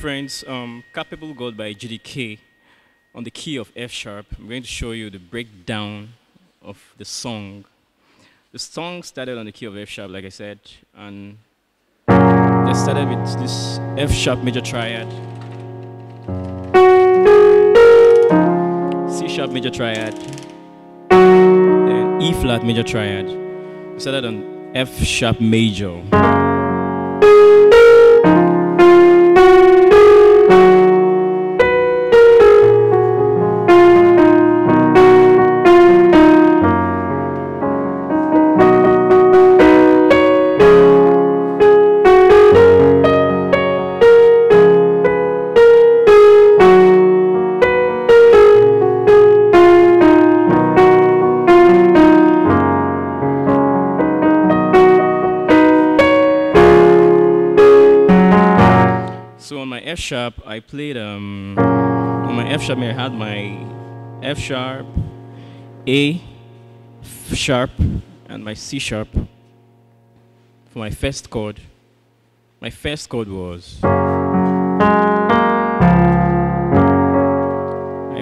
Friends, um, Capable God by Judikay on the key of F sharp. I'm going to show you the breakdown of the song. The song started on the key of F sharp, like I said, and they started with this F sharp major triad, C sharp major triad, then E flat major triad. We started on F sharp major. So on my F sharp, I played um on my F sharp. I had my F sharp, A sharp, and my C sharp for my first chord. My first chord was I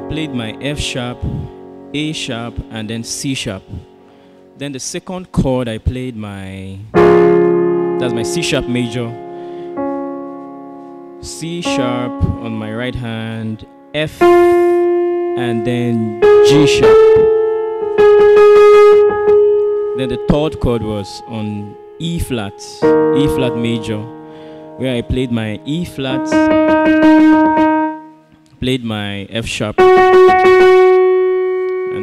played my F sharp, A sharp, and then C sharp. Then the second chord I played my that's my C sharp major. C sharp on my right hand, F, and then G sharp. Then the third chord was on E flat, E flat major, where I played my E flat, played my F sharp, and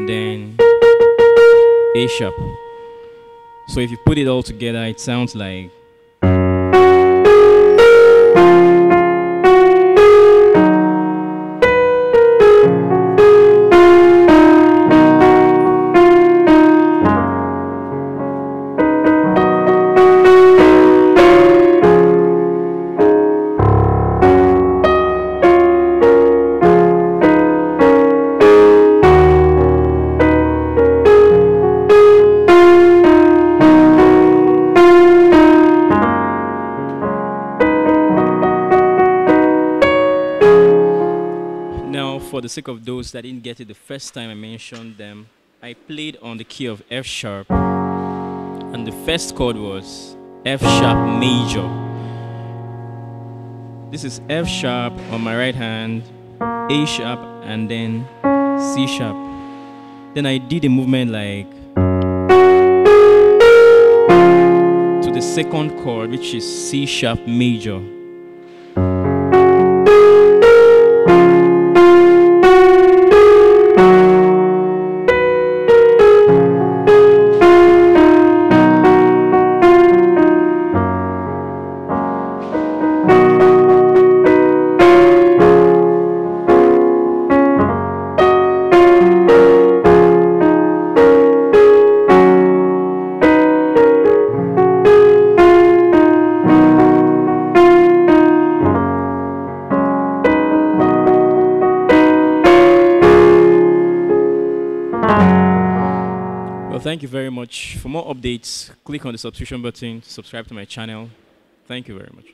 then A sharp. So if you put it all together, it sounds like. Now, for the sake of those that didn't get it the first time I mentioned them, I played on the key of F sharp, and the first chord was F sharp major. This is F sharp on my right hand, A sharp, and then C sharp. Then I did a movement like to the second chord, which is C sharp major. Well, thank you very much. For more updates, click on the subscription button to subscribe to my channel. Thank you very much.